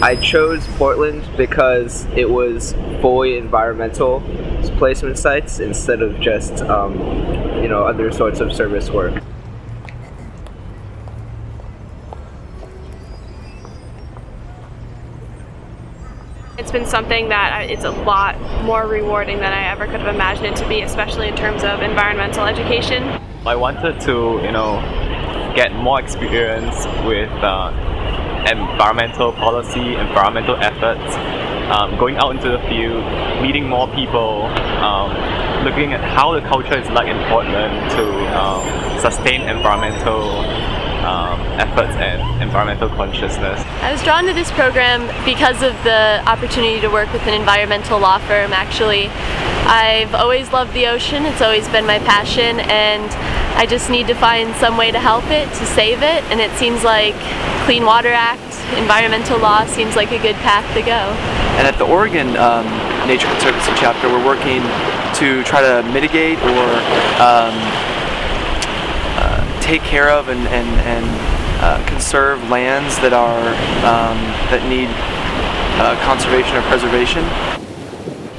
I chose Portland because it was fully environmental placement sites instead of just um, you know other sorts of service work. It's been something that it's a lot more rewarding than I ever could have imagined it to be, especially in terms of environmental education. I wanted to, you know, get more experience with uh, environmental policy, environmental efforts, um, going out into the field, meeting more people, um, looking at how the culture is like in Portland to um, sustain environmental um, efforts and environmental consciousness. I was drawn to this program because of the opportunity to work with an environmental law firm actually. I've always loved the ocean, it's always been my passion and I just need to find some way to help it, to save it, and it seems like Clean Water Act, environmental law seems like a good path to go. And at the Oregon um, Nature Conservancy chapter, we're working to try to mitigate or um, take care of and, and, and uh, conserve lands that are um, that need uh, conservation or preservation.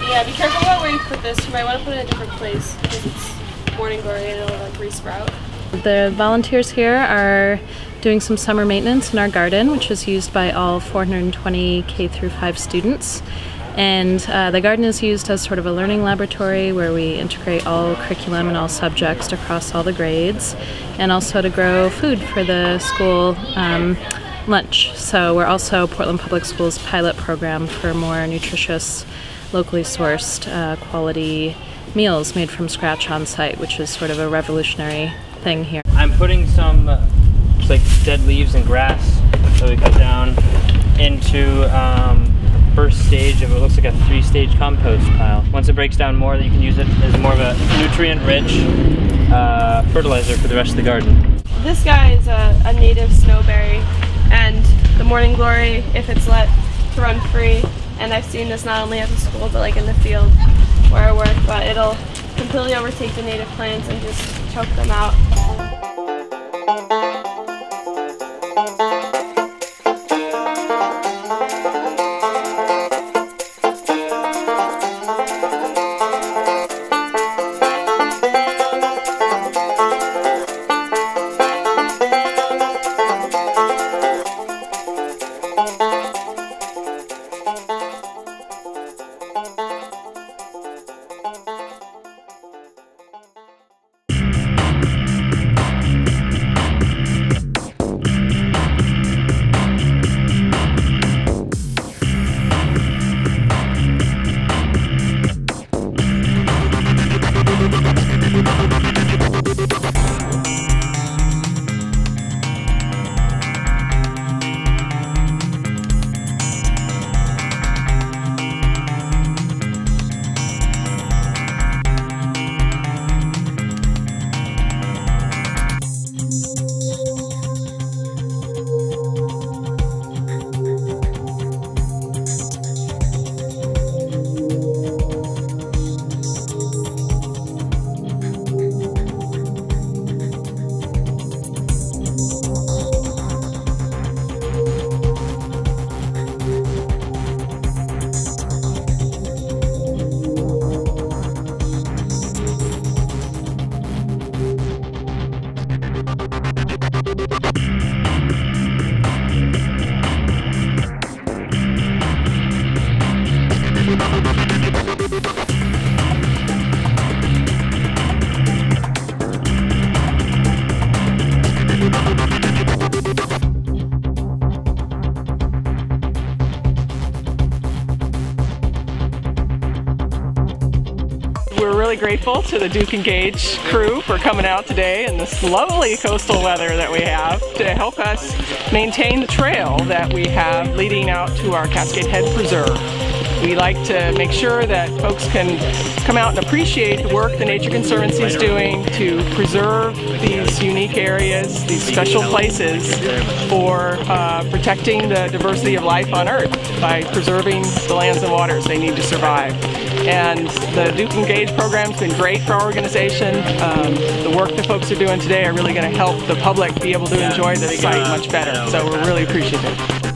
Yeah, be careful about where you put this. You might want to put it in a different place because it's morning glory and it'll like resprout. The volunteers here are doing some summer maintenance in our garden, which is used by all 420 K through 5 students. And uh, the garden is used as sort of a learning laboratory where we integrate all curriculum and all subjects across all the grades, and also to grow food for the school um, lunch. So we're also Portland Public Schools pilot program for more nutritious, locally sourced, uh, quality meals made from scratch on site, which is sort of a revolutionary thing here. I'm putting some uh, like dead leaves and grass that we cut down into um, first stage of what looks like a three-stage compost pile. Once it breaks down more, you can use it as more of a nutrient-rich uh, fertilizer for the rest of the garden. This guy is a, a native snowberry, and the morning glory, if it's let to run free, and I've seen this not only at the school, but like in the field where I work, but it'll completely overtake the native plants and just choke them out. We're really grateful to the Duke Engage crew for coming out today in this lovely coastal weather that we have to help us maintain the trail that we have leading out to our Cascade Head Preserve. We like to make sure that folks can come out and appreciate the work the Nature Conservancy is doing to preserve these unique areas, these special places for uh, protecting the diversity of life on Earth by preserving the lands and waters they need to survive. And the Duke Engage program's been great for our organization. Um, the work the folks are doing today are really going to help the public be able to enjoy this site much better. So we're really appreciative.